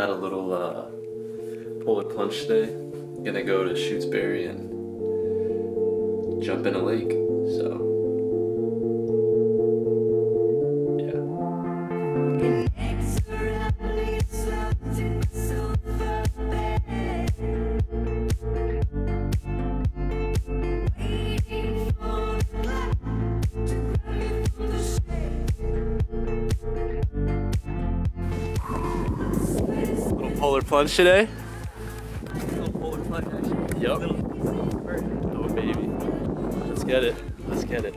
little uh, polar plunge today. Gonna go to Shutesbury and jump in a lake. So plunge today? Little plunge actually. Yep. Little, oh baby. Let's get it. Let's get it.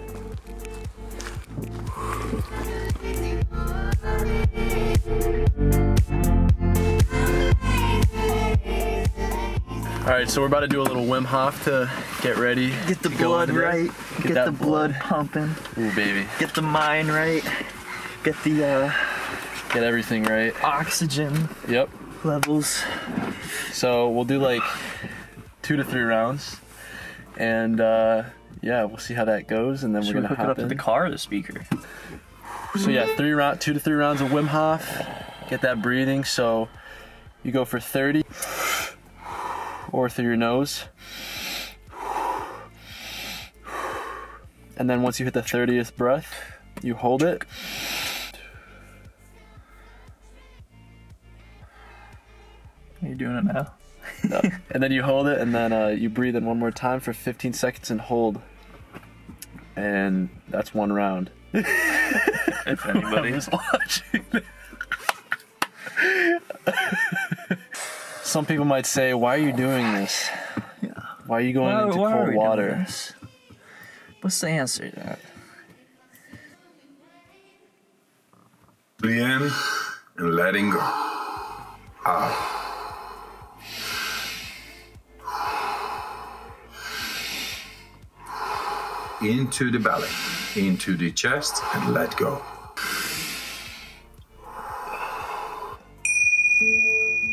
All right, so we're about to do a little Wim Hof to get ready. Get the blood right. Get, Get, that the blood, pumping. Ooh, baby. Get the mind right. Get the uh, Get everything right. oxygen Yep. Levels. So we'll do like two to three rounds, and uh, yeah, we'll see how that goes, and then Should we're gonna hook it hop up to the car or the speaker? So yeah, three round, two to three rounds of Wim Hof. Get that breathing. So you go for 30, or through your nose, and then once you hit the 30th breath, you hold it. Doing it now. No. and then you hold it, and then uh, you breathe in one more time for 15 seconds and hold. And that's one round. If anybody. Who's watching. Some people might say, "Why are you doing this? Why are you going into Why cold water?" What's the answer to that? in and letting go. Out. Into the belly, into the chest, and let go.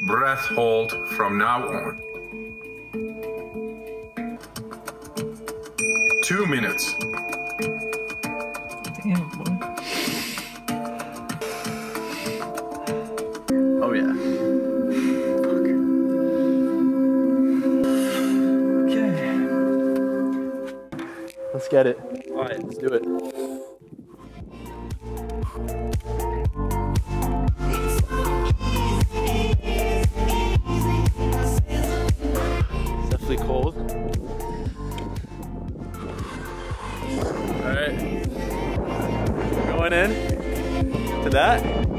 Breath hold from now on. Two minutes. Let's get it. All right. Let's do it. It's definitely cold. All right. Going in to that.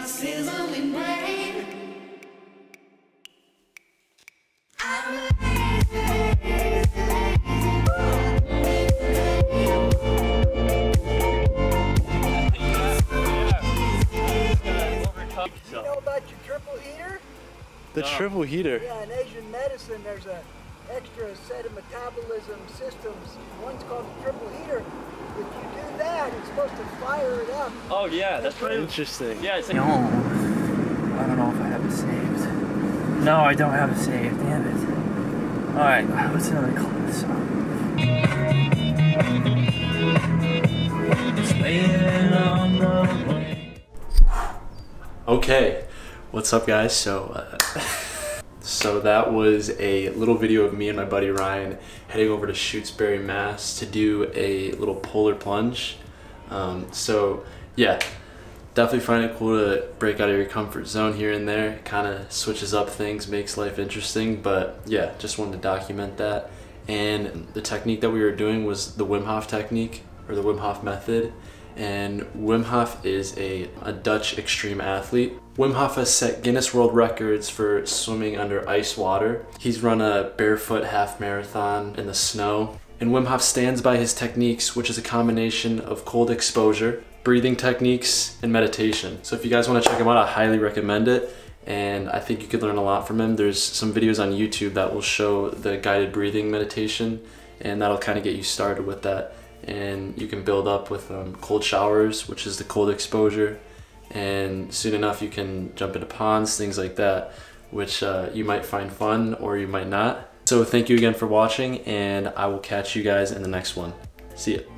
My sizzling brain. I'm You know about your triple heater? The triple heater. Yeah, in Asian medicine, there's a extra set of metabolism systems. One's called the triple heater. If you do that, it's supposed to fire it up. Oh yeah, that's right. Interesting. Yeah, it's like. No. I don't know if I have it saved. No, I don't have it saved. Damn it. All right, let's another call this Okay, what's up, guys? So, uh, so that was a little video of me and my buddy Ryan heading over to Shutesbury, Mass, to do a little polar plunge. Um, so, yeah, definitely find it cool to break out of your comfort zone here and there. Kind of switches up things, makes life interesting. But yeah, just wanted to document that. And the technique that we were doing was the Wim Hof technique or the Wim Hof method. And Wim Hof is a, a Dutch extreme athlete. Wim Hof has set Guinness World Records for swimming under ice water. He's run a barefoot half marathon in the snow. And Wim Hof stands by his techniques, which is a combination of cold exposure, breathing techniques, and meditation. So if you guys want to check him out, I highly recommend it. And I think you could learn a lot from him. There's some videos on YouTube that will show the guided breathing meditation, and that'll kind of get you started with that. And you can build up with um, cold showers, which is the cold exposure. And soon enough, you can jump into ponds, things like that, which uh, you might find fun or you might not. So thank you again for watching, and I will catch you guys in the next one. See ya.